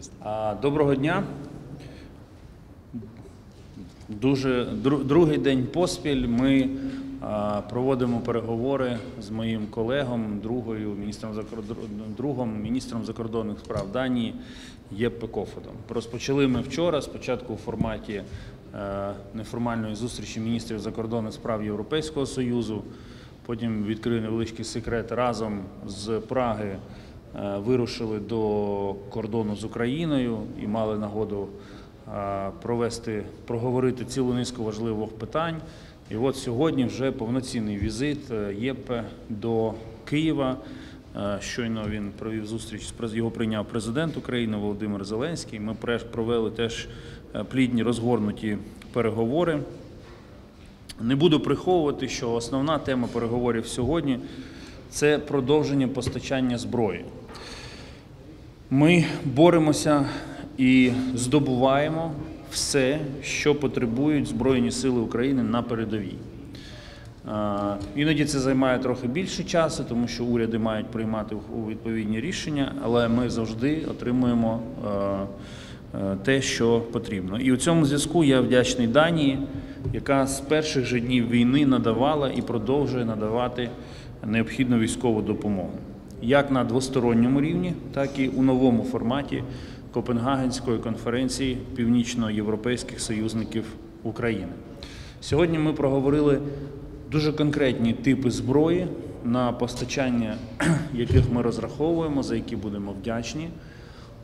журналіст. Доброго дня. Дуже другий день поспіль ми проводимо переговори з моїм колегом, другою міністром другом міністром закордонних справ Данії Єппекофодом. Розпочали ми вчора, спочатку у форматі е, неформальної зустрічі міністрів закордонних справ Європейського Союзу. Потім відкрили невеличкий секрет разом з Праги. Е, Вирушили до кордону з Україною і мали нагоду е, провести, проговорити цілу низку важливих питань. І от сьогодні вже повноцінний візит е, ЄПЕ до Києва. Щойно він провів зустріч його прийняв президент України Володимир Зеленський. Ми провели теж плідні розгорнуті переговори. Не буду приховувати, що основна тема переговорів сьогодні це продовження постачання зброї. Ми боремося і здобуваємо все, що потребують Збройні Сили України на передовій. Іноді це займає трохи більше часу, тому що уряди мають приймати відповідні рішення, але ми завжди отримуємо е, е, те, що потрібно. І у цьому зв'язку я вдячний Данії, яка з перших же днів війни надавала і продовжує надавати необхідну військову допомогу, як на двосторонньому рівні, так і у новому форматі Копенгагенської конференції північноєвропейських союзників України. Сьогодні ми проговорили дуже конкретні типи зброї, на постачання яких ми розраховуємо, за які будемо вдячні.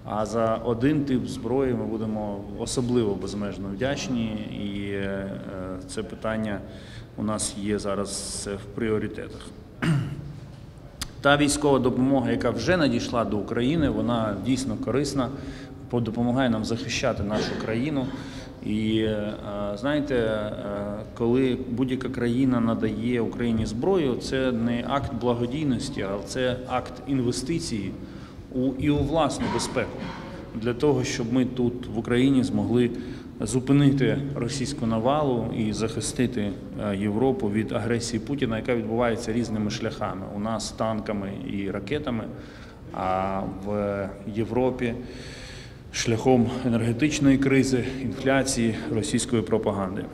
А за один тип зброї ми будемо особливо безмежно вдячні, і е, це питання у нас є зараз в пріоритетах. Та військова допомога, яка вже надійшла до України, вона дійсно корисна, допомагає нам захищати нашу країну. І е, знаєте, е, коли будь-яка країна надає Україні зброю, це не акт благодійності, а це акт інвестиції у і у власну безпеку для того, щоб ми тут в Україні змогли зупинити російську навалу і захистити е, Європу від агресії Путіна, яка відбувається різними шляхами. У нас танками і ракетами, а в Європі шляхом енергетичної кризи, інфляції, російської пропаганди.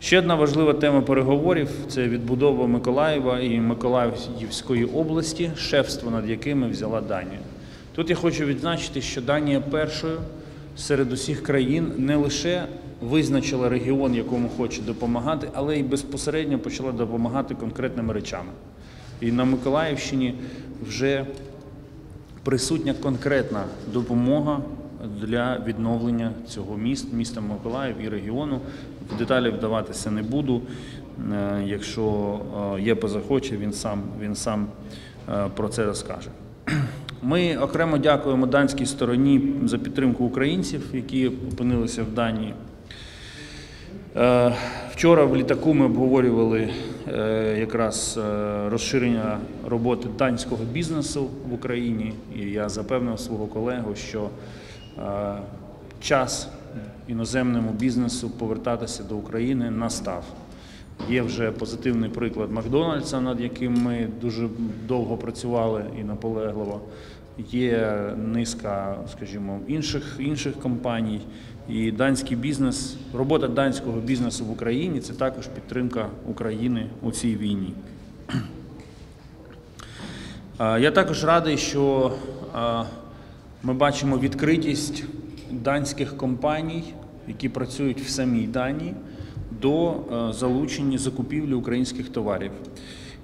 Ще одна важлива тема переговорів це відбудова Миколаєва і Миколаївської області, шефство над якими взяла Данія. Тут я хочу відзначити, що Данія першою серед усіх країн не лише визначила регіон, якому хоче допомагати, але й безпосередньо почала допомагати конкретними речами. І на Миколаївщині вже присутня конкретна допомога для відновлення цього міст, міста Миколаїв і регіону. В деталі вдаватися не буду. Е, Якщо е, ЄПА захоче, він сам, він сам е, про це розкаже. Ми окремо дякуємо данській стороні за підтримку українців, які опинилися в Данії. Е, Вчора в літаку ми обговорювали е, якраз е, розширення роботи данського бізнесу в Україні, і я запевнив свого колегу, що час іноземному бізнесу повертатися до України настав. Є вже позитивний приклад Макдональдса, над яким ми дуже довго працювали і наполегливо. Є низка, скажімо, інших, інших компаній. І данський бізнес, робота данського бізнесу в Україні це також підтримка України у цій війні. Я також радий, що ми бачимо відкритість данських компаній, які працюють в самій Данії, до е, залучення закупівлі українських товарів.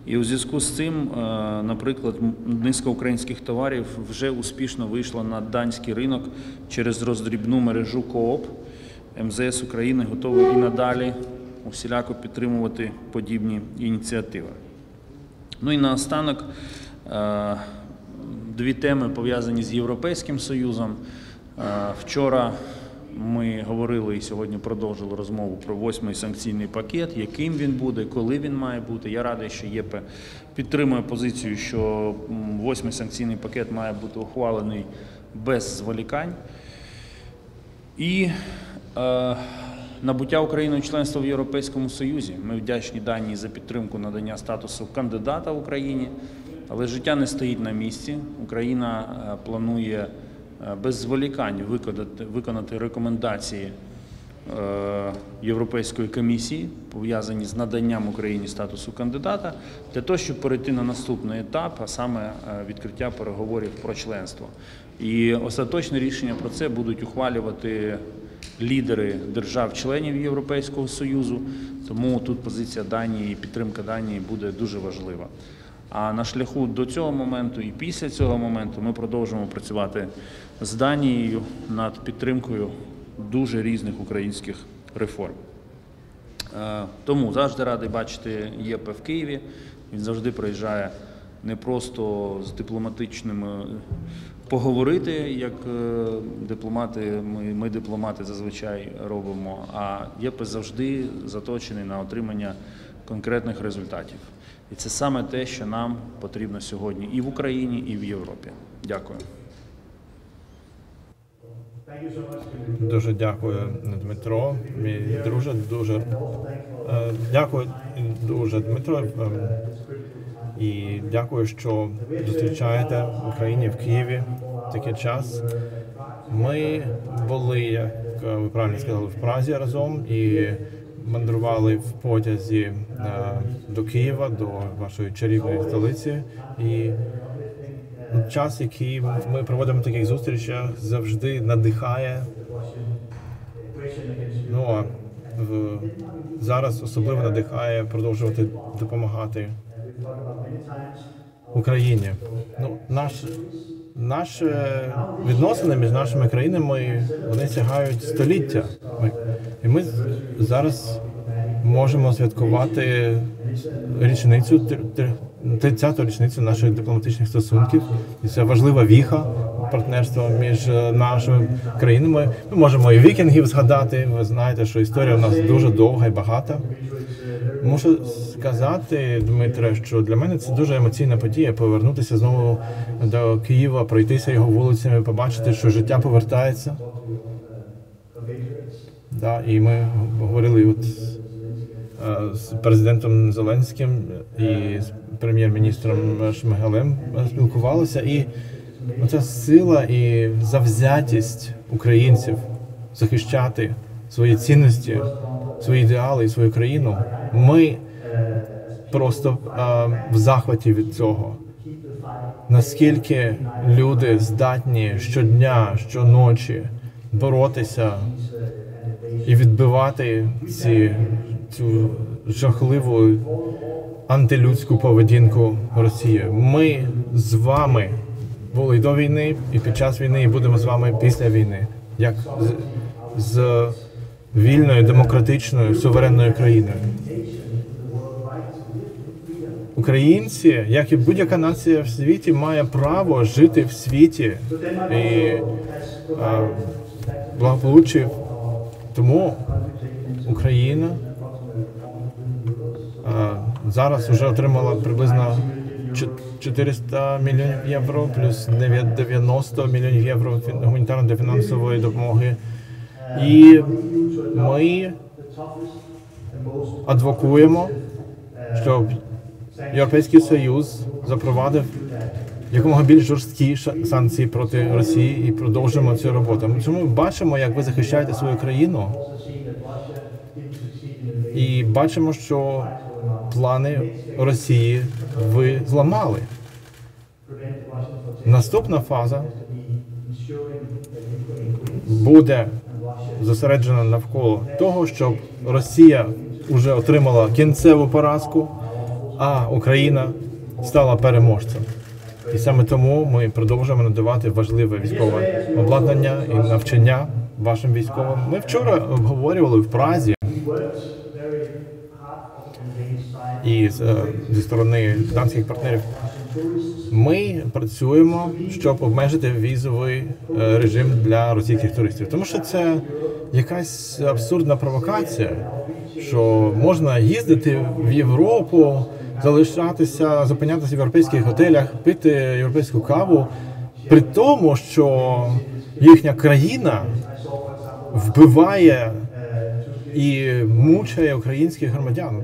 І у зв'язку з цим, е, наприклад, низка українських товарів вже успішно вийшла на данський ринок через роздрібну мережу КООП. МЗС України готовий і надалі усіляко підтримувати подібні ініціативи. Ну і наостанок е, дві теми пов'язані з Європейським Союзом. Вчора ми говорили і сьогодні продовжили розмову про восьмий санкційний пакет, яким він буде, коли він має бути. Я радий, що ЄП підтримує позицію, що восьмий санкційний пакет має бути ухвалений без зволікань. І е, набуття Україною членства в Європейському Союзі. Ми вдячні Данії за підтримку надання статусу кандидата в Україні, але життя не стоїть на місці. Україна е, планує без зволікань виконати, виконати рекомендації е, Європейської комісії, пов'язані з наданням Україні статусу кандидата, для того, щоб перейти на наступний етап, а саме е, відкриття переговорів про членство. І остаточне рішення про це будуть ухвалювати лідери держав-членів Європейського Союзу. Тому тут позиція Данії і підтримка Данії буде дуже важлива. А на шляху до цього моменту і після цього моменту ми продовжуємо працювати з Данією над підтримкою дуже різних українських реформ. Е, Тому завжди радий бачити ЄП в Києві. Він завжди приїжджає не просто з дипломатичними поговорити, як е, дипломати, ми, ми дипломати зазвичай робимо, а ЄП завжди заточений на отримання конкретних результатів. І це саме те, що нам потрібно сьогодні і в Україні, і в Європі. Дякую. Дуже дякую, Дмитро, мій друже. Дуже е, дякую дуже, Дмитро. е, І дякую, що зустрічаєте в Україні в Києві такий час. Ми були, як ви правильно сказали, в Празі разом і мандрували в потязі е, до Києва, до вашої чарівної столиці. І час, який ми проводимо в таких зустрічах, завжди надихає. Ну а в, зараз особливо надихає продовжувати допомагати Україні. Ну, наш, наші відносини між нашими країнами вони сягають століття. Ми- І ми зараз можемо святкувати річницю 30-ту річницю наших дипломатичних стосунків. І це важлива віха партнерства між е, нашими країнами. Ми можемо і вікінгів згадати. Ви знаєте, що історія у нас дуже довга і багата. Мушу сказати, Дмитре, що для мене це дуже емоційна подія повернутися знову до Києва, пройтися його вулицями, побачити, що життя повертається. Да, і ми говорили от з президентом Зеленським і з прем'єр-міністром Шмигалем е, спілкувалися. І оця сила і завзятість українців захищати свої цінності, свої ідеали і свою країну. Ми просто е, в захваті від цього. Наскільки люди здатні щодня, щоночі боротися і відбивати ці, цю жахливу антилюдську поведінку Росії. Ми з вами були до війни і під час війни, і будемо з вами після війни, як з, з вільною, демократичною, суверенною країною. Українці, як і будь-яка нація в світі, має право жити в світі і а, благополуччі. Тому Україна зараз вже отримала приблизно 400 мільйонів євро, плюс 90 мільйонів євро гуманітарної та фінансової допомоги. І ми адвокуємо, щоб Європейський Союз запровадив якомога більш жорсткі санкції проти Росії і продовжуємо цю роботу. Ми бачимо, як ви захищаєте свою країну, і бачимо, що плани Росії ви зламали. Наступна фаза буде зосереджена навколо того, щоб Росія вже отримала кінцеву поразку, а Україна стала переможцем. І саме тому ми продовжуємо надавати важливе військове обладнання і навчання вашим військовим. Ми вчора обговорювали в Празі і е, зі сторони данських партнерів. Ми працюємо, щоб обмежити візовий е, режим для російських туристів, тому що це якась абсурдна провокація, що можна їздити в Європу, залишатися, зупинятися в європейських готелях, пити європейську каву, при тому, що їхня країна вбиває і мучає українських громадян.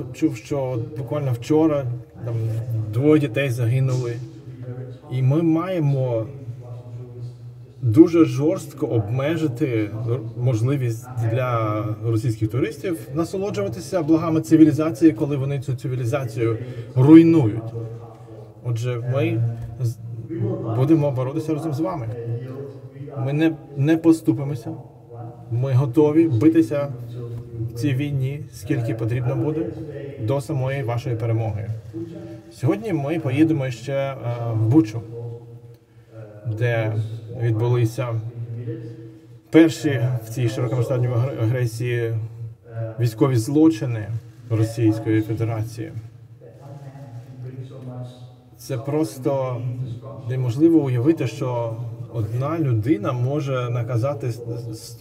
От я чув, що буквально вчора там двоє дітей загинули. І ми маємо дуже жорстко обмежити можливість для російських туристів насолоджуватися благами цивілізації, коли вони цю цивілізацію руйнують. Отже, ми будемо боротися разом з вами. Ми не, не поступимося. Ми готові битися цій війні, скільки потрібно буде, до самої вашої перемоги. Сьогодні ми поїдемо ще е, в Бучу, де відбулися перші в цій широкомасштабній агресії військові злочини Російської Федерації. Це просто неможливо уявити, що одна людина може наказати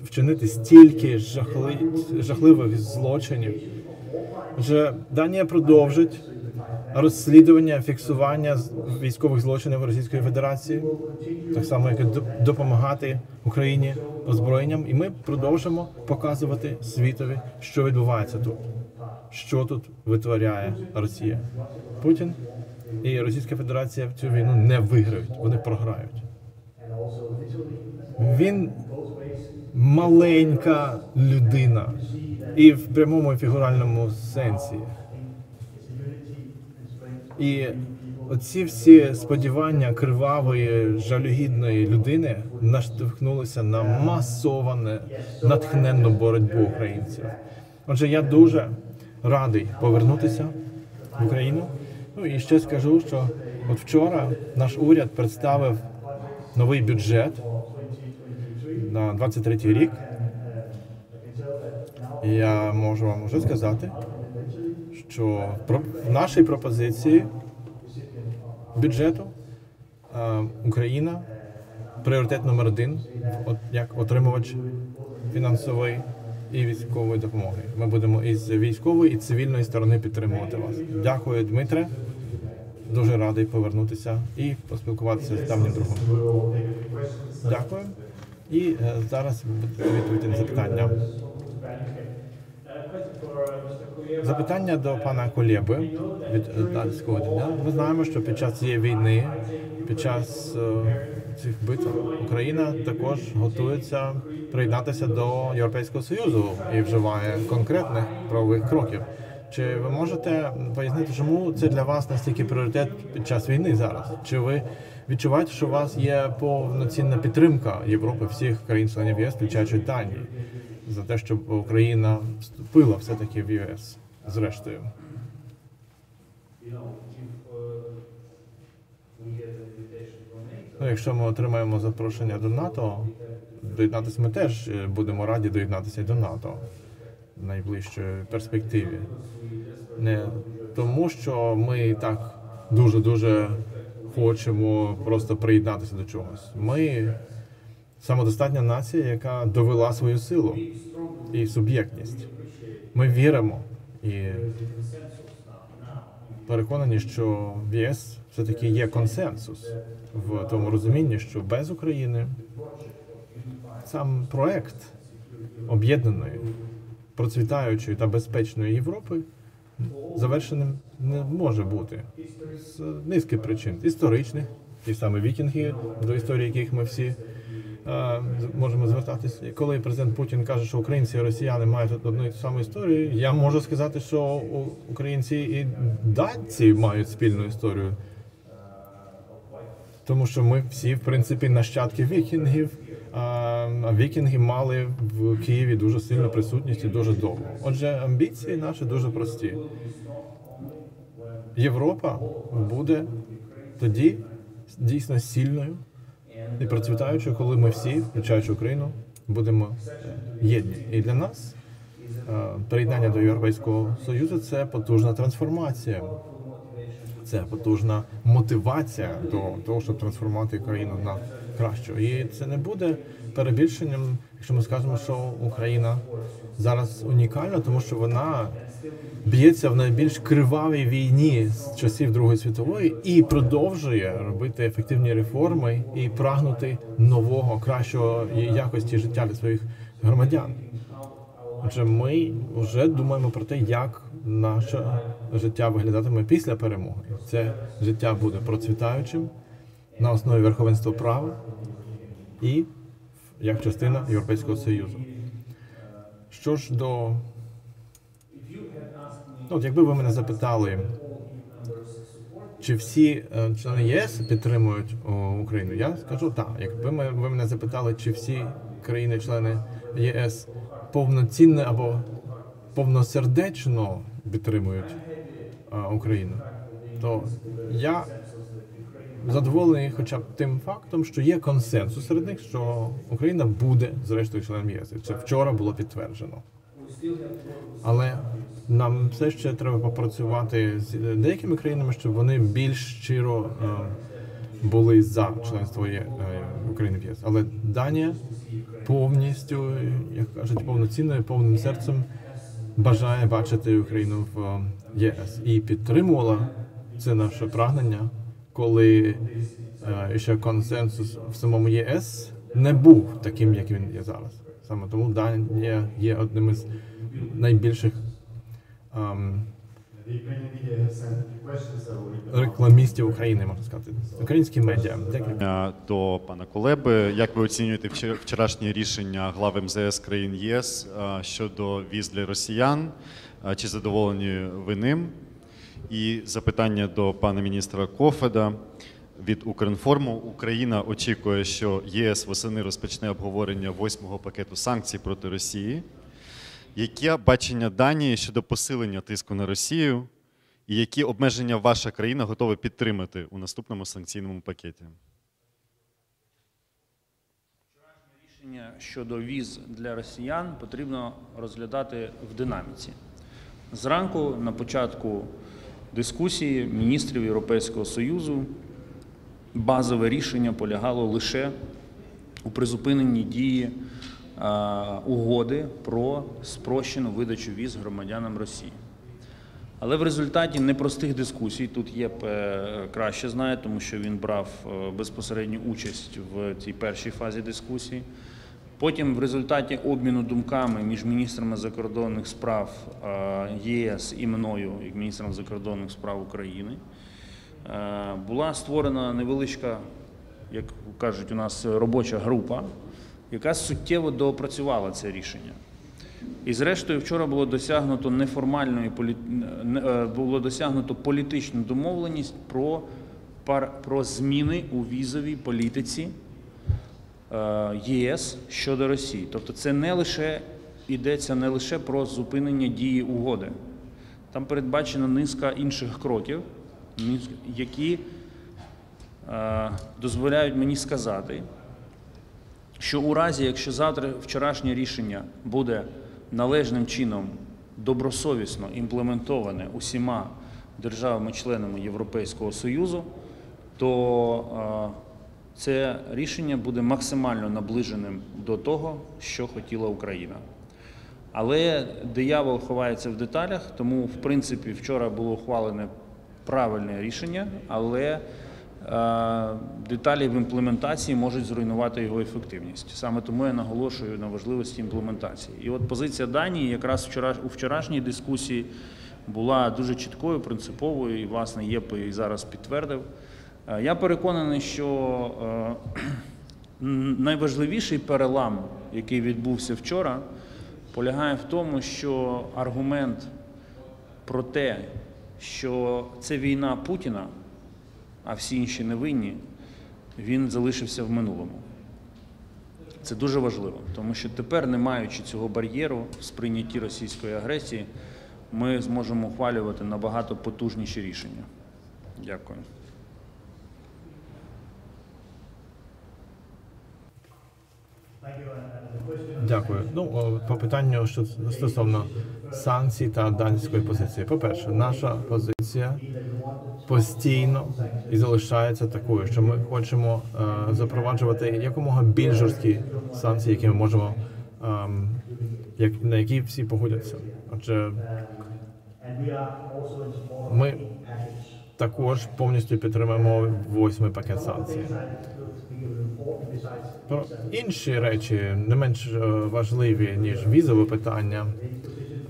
вчинити стільки жахли, жахливих злочинів. Вже Данія продовжить розслідування, фіксування військових злочинів Російської Федерації, так само як і допомагати Україні озброєнням. І ми продовжимо показувати світові, що відбувається тут, що тут витворяє Росія. Путін і Російська Федерація в цю війну не виграють, вони програють. Він маленька людина, і в прямому і фігуральному сенсі. І оці всі сподівання кривавої, жалюгідної людини наштовхнулися на масоване, натхненну боротьбу українців. Отже, я дуже радий повернутися в Україну. Ну і ще скажу, що от вчора наш уряд представив новий бюджет на 23 рік. Я можу вам вже сказати, що в нашій пропозиції бюджету е, Україна пріоритет номер один як отримувач фінансової і військової допомоги. Ми будемо із військової і цивільної сторони підтримувати вас. Дякую, Дмитре. Дуже радий повернутися і поспілкуватися з давнім другом. Дякую. І е, зараз відповідь на запитання. Запитання до пана Колєби від е, датського дня. Ми знаємо, що під час цієї війни, під час е, цих битв Україна також готується приєднатися до Європейського Союзу і вживає конкретних правових кроків. Чи ви можете пояснити, чому це для вас настільки пріоритет під час війни зараз? Чи ви відчуваєте, що у вас є повноцінна підтримка Європи всіх країн-членів ЄС, включаючи Данії, за те, щоб Україна вступила все-таки в ЄС зрештою? Ну, якщо ми отримаємо запрошення до НАТО, доєднатися ми теж е, будемо раді доєднатися до НАТО в найближчій перспективі. Не тому, що ми так дуже-дуже хочемо просто приєднатися до чогось. Ми самодостатня нація, яка довела свою силу і суб'єктність. Ми віримо і переконані, що в ЄС все-таки є консенсус в тому розумінні, що без України сам проект об'єднаної, процвітаючої та безпечної Європи завершеним не може бути з низки причин історичних, ті саме вікінги, до історії яких ми всі е, можемо звертатись. І коли президент Путін каже, що українці і росіяни мають одну і ту саму історію, я можу сказати, що українці і датці мають спільну історію. Тому що ми всі, в принципі, нащадки вікінгів. Вікінги мали в Києві дуже сильну присутність і дуже довго. Отже, амбіції наші дуже прості. Європа буде тоді дійсно сильною і процвітаючою, коли ми всі, включаючи Україну, будемо єдні. І для нас приєднання до Європейського Союзу це потужна трансформація. Це потужна мотивація до того, щоб трансформувати країну на кращу. І це не буде перебільшенням, якщо ми скажемо, що Україна зараз унікальна, тому що вона б'ється в найбільш кривавій війні з часів Другої світової і продовжує робити ефективні реформи і прагнути нового, кращого якості життя для своїх громадян. Отже, ми вже думаємо про те, як наше життя виглядатиме після перемоги. Це життя буде процвітаючим на основі верховенства права і як частина Європейського Союзу. Що ж до Ну, от якби ви мене запитали, чи всі е, члени ЄС підтримують Україну, я скажу так. Якби ви мене запитали, чи всі країни-члени ЄС повноцінно або повносердечно підтримують е, Україну, то я задоволений хоча б тим фактом, що є консенсус серед них, що Україна буде зрештою членом ЄС. Це вчора було підтверджено. Але нам все ще треба попрацювати з деякими країнами, щоб вони більш щиро е, були за членство е, України в ЄС. Але Данія повністю, як кажуть, повноцінною, повним серцем бажає бачити Україну в е, ЄС і підтримувала це наше прагнення, коли е, ще консенсус в самому єС не був таким, як він є зараз. Саме тому Данія є одним із найбільших ем, рекламістів України, можна сказати. Українські медіа. Дякую. Е, До пана Колеби, як ви оцінюєте вчора- вчорашнє рішення глав МЗС країн ЄС е, щодо віз для росіян? Е, Чи задоволені ви ним? І запитання до пана міністра Кофеда від Укрінформу. Україна очікує, що ЄС восени розпочне обговорення восьмого пакету санкцій проти Росії. Яке бачення Данії щодо посилення тиску на Росію? І які обмеження ваша країна готова підтримати у наступному санкційному пакеті? Рішення щодо віз для росіян потрібно розглядати в динаміці. Зранку, на початку дискусії міністрів Європейського Союзу, базове рішення полягало лише у призупиненні дії угоди про спрощену видачу віз громадянам Росії. Але в результаті непростих дискусій тут є краще знає, тому що він брав е, безпосередню участь в цій першій фазі дискусії. Потім, в результаті обміну думками між міністрами закордонних справ е, ЄС і мною, як міністром закордонних справ України, е, була створена невеличка, як кажуть у нас, робоча група, яка суттєво доопрацювала це рішення. І зрештою, вчора було досягнуто неформальної е, було досягнуто політичну домовленість про, про зміни у візовій політиці ЄС щодо Росії. Тобто, це не лише йдеться не лише про зупинення дії угоди. Там передбачена низка інших кроків, які е, дозволяють мені сказати, що у разі, якщо завтра вчорашнє рішення буде належним чином добросовісно імплементоване усіма державами-членами Європейського Союзу, то е, це рішення буде максимально наближеним до того, що хотіла Україна. Але диявол ховається в деталях, тому, в принципі, вчора було ухвалене правильне рішення, але е, деталі в імплементації можуть зруйнувати його ефективність. Саме тому я наголошую на важливості імплементації. І от позиція Данії якраз вчора, у вчорашній дискусії була дуже чіткою, принциповою, і, власне, ЄП зараз підтвердив. Е, Я переконаний, що е, найважливіший перелам, який відбувся вчора, полягає в тому, що аргумент про те, що це війна Путіна, а всі інші не винні, він залишився в минулому. Це дуже важливо, тому що тепер, не маючи цього бар'єру в сприйнятті російської агресії, ми зможемо ухвалювати набагато потужніші рішення. Дякую. Дякую. Ну по питанню що стосовно санкцій та данської позиції. По-перше, наша позиція постійно і залишається такою, що ми хочемо е, запроваджувати якомога більш жорсткі санкції, які ми можемо, ем, як на які всі погодяться. Отже, ми також повністю підтримуємо восьмий пакет санкцій. Про інші речі не менш е, важливі ніж візове питання,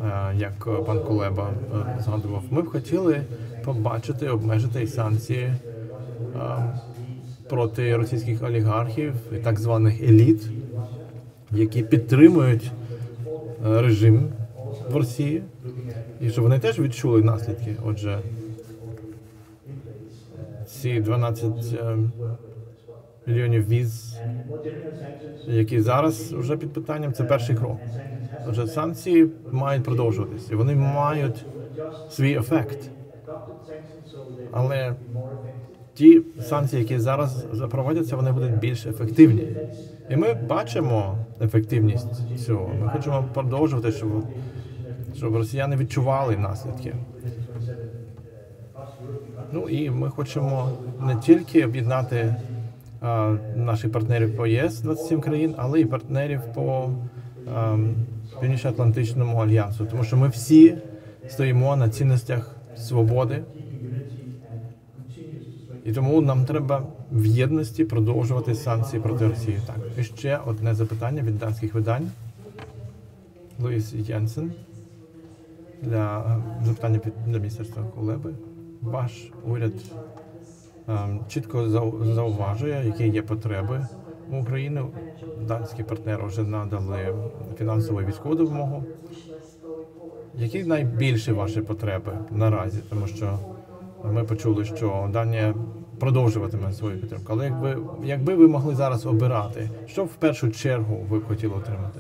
е, як пан Кулеба е, згадував. Ми б хотіли побачити обмежити санкції проти російських олігархів і так званих еліт, які підтримують режим в Росії, і щоб вони теж відчули наслідки. Отже, ці 12 е, мільйонів віз, які зараз вже під питанням, це перший крок. Отже, санкції мають продовжуватися, вони мають свій ефект. Але ті санкції, які зараз запровадяться, вони будуть більш ефективні. І ми бачимо ефективність цього. Ми хочемо продовжувати, щоб, щоб росіяни відчували наслідки. Ну і ми хочемо не тільки об'єднати а, наших партнерів по ЄС 27 країн, але й партнерів по а, Північно-Атлантичному альянсу, тому що ми всі стоїмо на цінностях свободи. І тому нам треба в єдності продовжувати санкції проти Росії. Так, і ще одне запитання від данських видань. Луїс Єнсен для е, запитання під для міністерства Кулеби. Ваш уряд ем, чітко зауважує, які є потреби у України. Данські партнери вже надали фінансову військову допомогу. Які найбільші ваші потреби наразі? Тому що ми почули, що Данія продовжуватиме свою підтримку. Але якби, якби ви могли зараз обирати, що в першу чергу ви б хотіли отримати?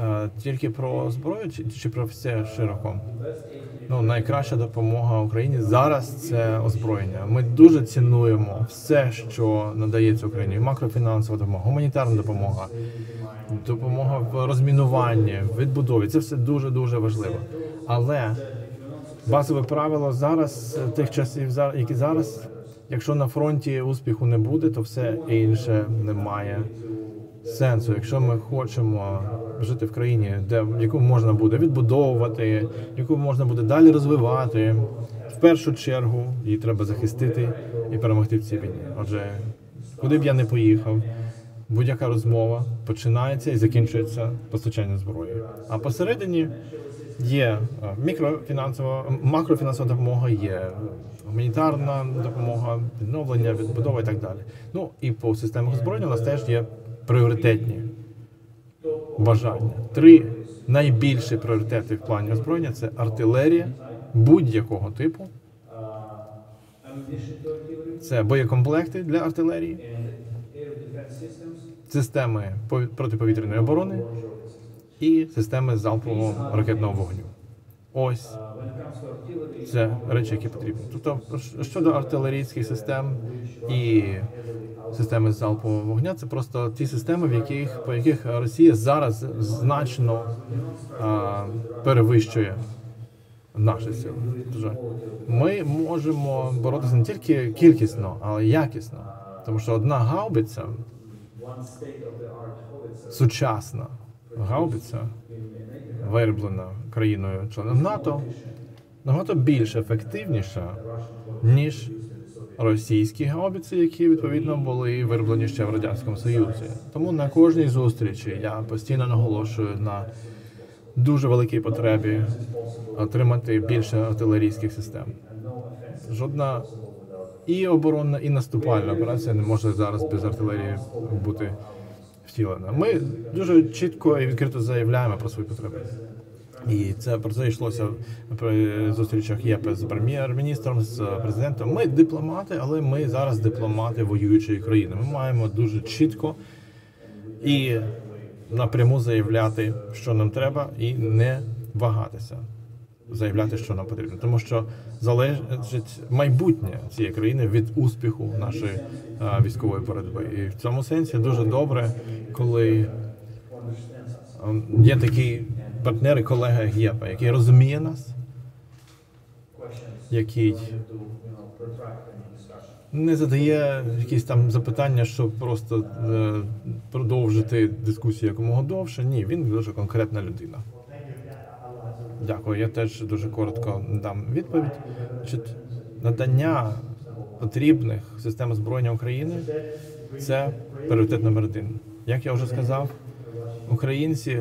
Е, Тільки про зброю чи, чи про все широко? Ну, найкраща допомога Україні зараз це озброєння. Ми дуже цінуємо все, що надається Україні: макрофінансова допомога, гуманітарна допомога, допомога в розмінуванні, відбудові. Це все дуже дуже важливо. Але базове правило зараз е, тих часів, які зараз, якщо на фронті успіху не буде, то все інше не має сенсу. Якщо ми хочемо жити в країні, де яку можна буде відбудовувати, яку можна буде далі розвивати, в першу чергу її треба захистити і перемогти в цій війні. Отже, куди б я не поїхав, будь-яка розмова починається і закінчується постачанням зброї. А посередині є е, мікрофінансова, макрофінансова допомога, є гуманітарна допомога, відновлення, відбудова і так далі. Ну і по системах озброєння у нас теж є пріоритетні бажання. Три найбільші пріоритети в плані озброєння це артилерія будь-якого типу. Це боєкомплекти для артилерії, системи пові- протиповітряної оборони і системи залпового ракетного вогню. Ось це речі, які потрібні. Тобто, щодо артилерійських систем і системи залпового вогня, це просто ті системи, в яких по яких Росія зараз значно а, перевищує наші сили. Ми можемо боротися не тільки кількісно, але й якісно. Тому що одна гаубиця, сучасна гаубиця, вироблена країною членом НАТО, набагато більш ефективніша, ніж російські гаубиці, які відповідно були вироблені ще в радянському Союзі. Тому на кожній зустрічі я постійно наголошую на дуже великій потребі отримати більше артилерійських систем. Жодна і оборонна, і наступальна операція не може зараз без артилерії бути втілена. Ми дуже чітко і відкрито заявляємо про свої потреби. І це про це йшлося при зустрічах ЄП з прем'єр-міністром, з президентом. Ми дипломати, але ми зараз дипломати воюючої країни. Ми маємо дуже чітко і напряму заявляти, що нам треба, і не вагатися. Заявляти, що нам потрібно, тому що залежить майбутнє цієї країни від успіху нашої військової боротьби. І в цьому сенсі дуже добре, коли ем, є такі партнери, колега ГЄПа, який розуміє нас, який не задає якісь там запитання, щоб просто е, продовжити дискусію якомога довше. Ні, він дуже конкретна людина. Дякую. Я теж дуже коротко дам відповідь. Значить, надання потрібних систем озброєння України це пріоритет номер один. Як я вже сказав, українці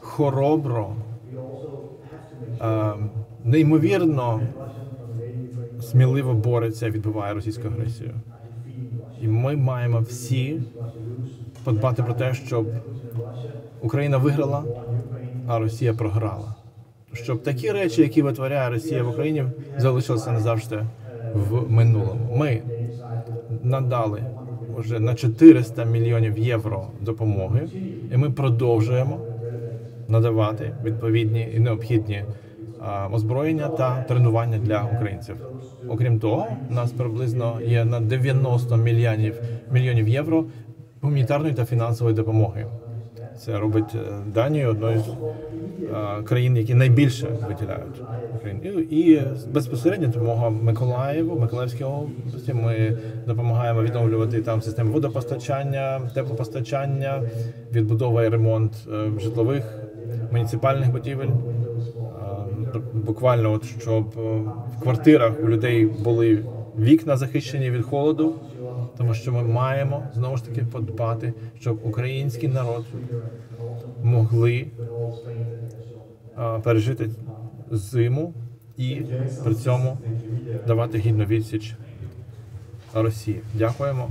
хоробро, е, неймовірно сміливо бореться і відбиває російську агресію. І ми маємо всі подбати про те, щоб Україна виграла, а Росія програла. Щоб такі речі, які витворяє Росія в Україні, залишилися назавжди в минулому. Ми надали вже на 400 мільйонів євро допомоги, і ми продовжуємо надавати відповідні і необхідні озброєння та тренування для українців. Окрім того, у нас приблизно є на 90 мільйонів мільйонів євро гуманітарної та фінансової допомоги. Це робить е, Данію одною з е, країн, які найбільше виділяють Україні. І, безпосередньо допомога Миколаєву, Миколаївській області. Ми допомагаємо відновлювати там систему водопостачання, теплопостачання, відбудова і ремонт е, житлових муніципальних будівель. Буквально, от щоб в квартирах у людей були вікна захищені від холоду, тому що ми маємо знову ж таки подбати, щоб український народ могли пережити зиму і при цьому давати гідну відсіч Росії. Дякуємо.